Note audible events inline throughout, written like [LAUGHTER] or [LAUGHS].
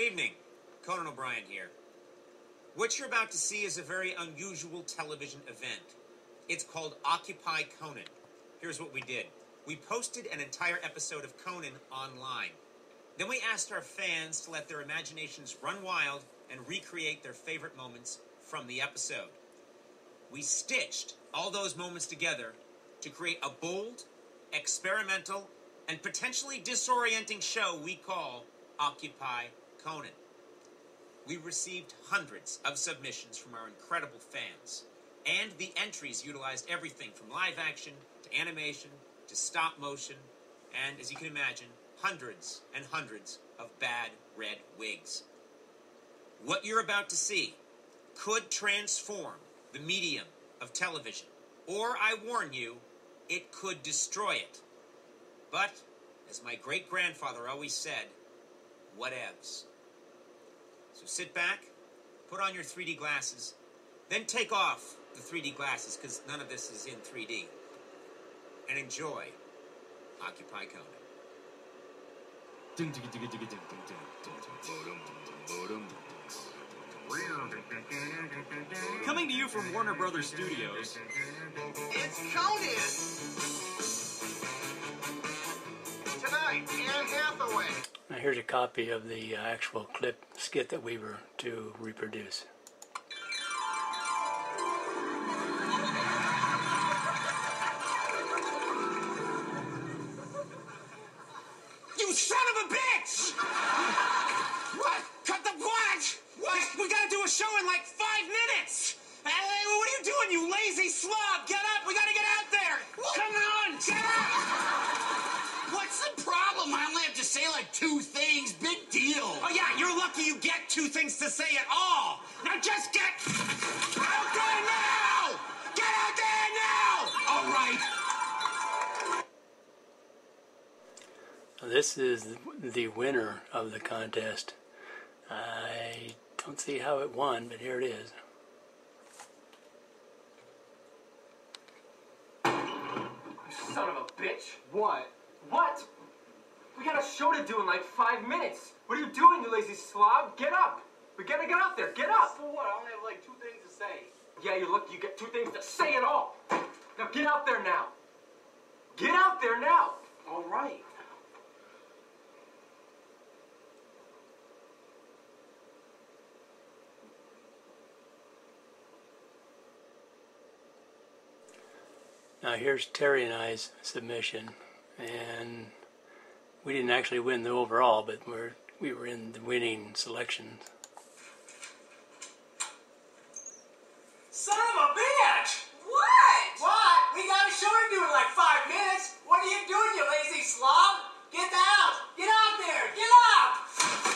Good evening. Conan O'Brien here. What you're about to see is a very unusual television event. It's called Occupy Conan. Here's what we did we posted an entire episode of Conan online. Then we asked our fans to let their imaginations run wild and recreate their favorite moments from the episode. We stitched all those moments together to create a bold, experimental, and potentially disorienting show we call Occupy Conan. We received hundreds of submissions from our incredible fans, and the entries utilized everything from live action to animation to stop motion, and as you can imagine, hundreds and hundreds of bad red wigs. What you're about to see could transform the medium of television, or I warn you, it could destroy it. But, as my great grandfather always said, whatevs. So sit back, put on your 3D glasses, then take off the 3D glasses because none of this is in 3D, and enjoy Occupy Conan. Coming to you from Warner Brothers Studios. It's Conan! Tonight, Anne Hathaway. Now here's a copy of the uh, actual clip skit that we were to reproduce. You son of a bitch! What? Cut the what? What? We, we gotta do a show in like five minutes! Hey, what are you doing, you lazy slob? Get up! We gotta only have to say like two things. Big deal. Oh yeah, you're lucky you get two things to say at all! Now just get out there now! Get out there now! All right. This is the winner of the contest. I don't see how it won, but here it is. Son of a bitch. What? What? We got a show to do in like five minutes. What are you doing, you lazy slob? Get up. We gotta get out there. Get up. So what? I only have like two things to say. Yeah, you look, you get two things to say at all. Now get out there now. Get out there now. All right. Now here's Teri and I's submission, and we didn't actually win the overall, but we're we were in the winning selections. Son of a bitch! What? What? We got a show to do in like five minutes! What are you doing, you lazy slob? Get out! Get out there! Get up!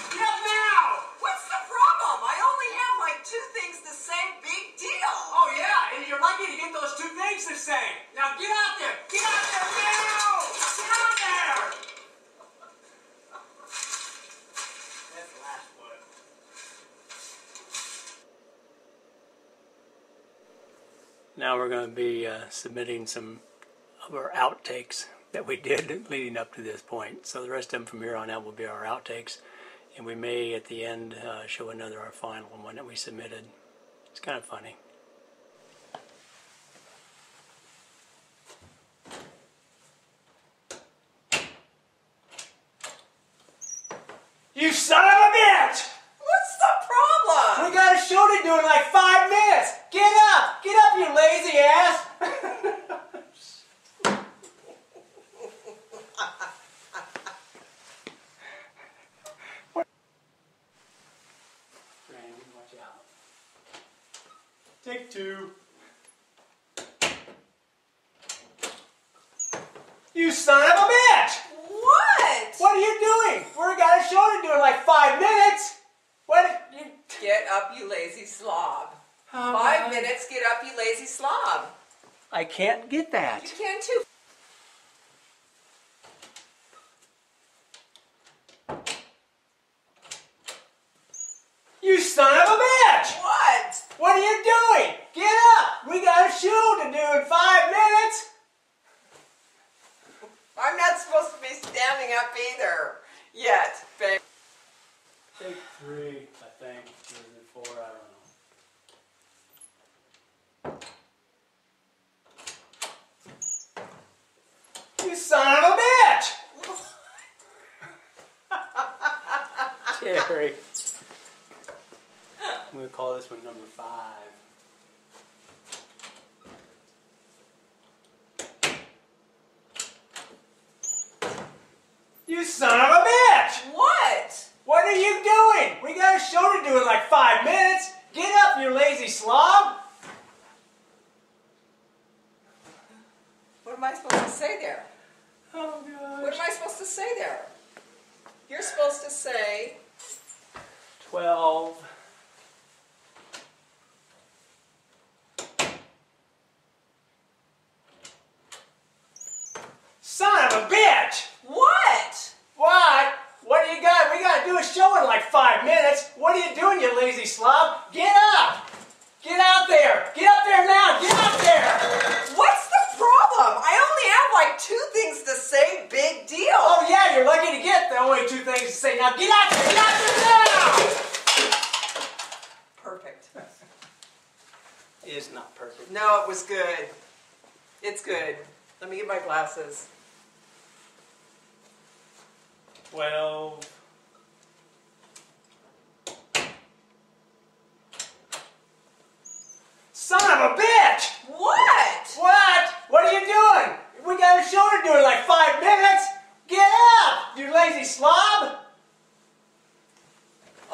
Get up now! What's the problem? I only have like two things to say. Big deal. Oh yeah, and you're lucky to get those two things to say. Now get out there! Get out there now! Get out there! That's the last one. Now we're going to be uh, submitting some of our outtakes that we did [LAUGHS] leading up to this point. So the rest of them from here on out will be our outtakes, and we may at the end uh, show another our final one that we submitted. It's kind of funny. You son of a bitch! What's the problem? We got a show to do in like five minutes! Get up! Get up, you lazy ass! Randy, watch out. Take two. You son of a bitch! What? What are you doing? We got a show to do in like five minutes! What? You... Get up, you lazy slob. Oh, Five minutes, get up, you lazy slob. I can't get that. You can too. You son of a bitch! What? What are you doing? Get up! We got a show to do in five minutes! I'm not supposed to be standing up either. Yet, babe. Take three, I think. Or is it four? I don't know. You son of a bitch! [LAUGHS] Teri. I'm gonna call this one number five. You son of a bitch! What? What are you doing? We got a show to do in like five minutes. Get up, you lazy slob! What am I supposed to say there? Oh God. What am I supposed to say there? You're supposed to say, Twelve. Son of a bitch! what? What? What do you got? We gotta do a show in like five minutes. What are you doing, you lazy slob? Get up! Get out there! Get up there now! Get up there! What's the problem? I only have like two things to say. Big deal. Oh yeah, you're lucky to get the only two things to say. Now get out there! Get out there now! Perfect. It is not perfect. No, it was good. It's good. Let me get my glasses. Twelve. Son of a bitch! What? What? What are you doing? We got a show to do in like five minutes. Get up, you lazy slob!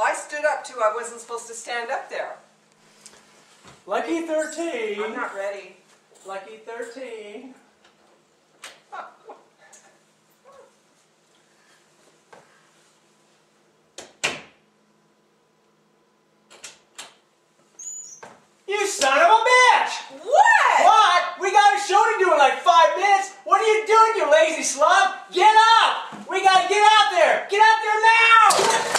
I stood up too. I wasn't supposed to stand up there. Lucky 13. I'm not ready. Lucky 13. You son of a bitch! What? What? We got a show to do in like five minutes. What are you doing, you lazy slob? Get up! We gotta get out there! Get out there now!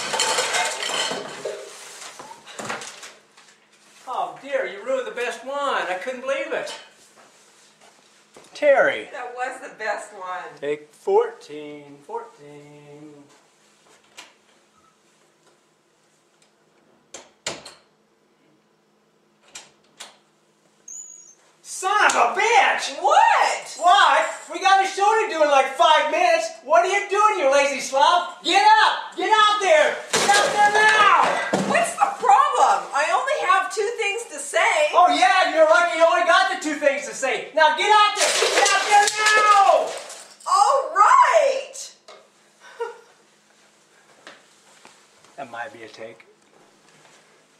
Oh dear, you ruined the best one. I couldn't believe it. Teri. That was the best one. Take 14. 14. Son of a bitch! What? What? We got a show to do in like five minutes. What are you doing, you lazy slob? Get up! Get out there! Get out there now! What's the problem? I only have two things to say. Oh yeah, you're lucky you only got the two things to say. Now get out there! Get out there now! All right. That might be a take.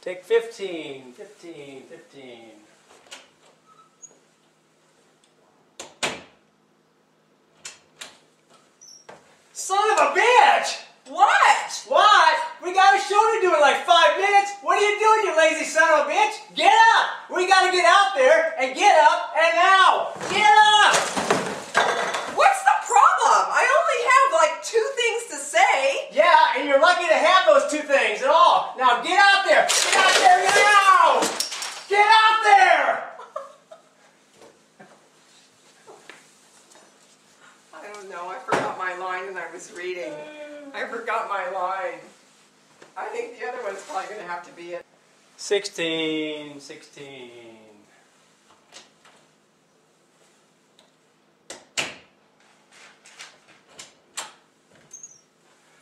Take 15. 15. 15. Son of a bitch! What? What? We got a show to do in like five minutes. What are you doing, you lazy son of a bitch? Get up! We gotta get out there and get up and now! Get up! What's the problem? I only have like two things to say. Yeah, and you're lucky to have those two things at all. Now get out there! Get out there now! Get out there! I don't know. I forgot my line and I was reading. I forgot my line. I think the other one's probably going to have to be it. 16. 16.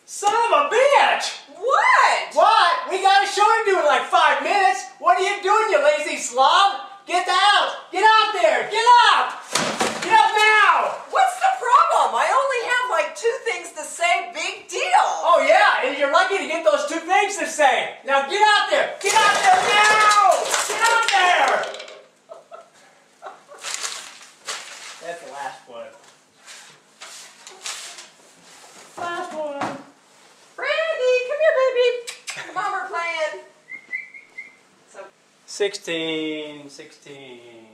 Son of a bitch! What? What? We got a show to do in like five minutes. What are you doing, you lazy slob? Get out! Get out there! Get up! Get up now! What's the problem? I only have like two things to say. Big deal. Oh yeah, and you're lucky to get those two things to say. Now get out there! Get out there now! Get out there! That's the last one. Last one. Brandy, come here, baby. Come on, we're playing. So 16. 16.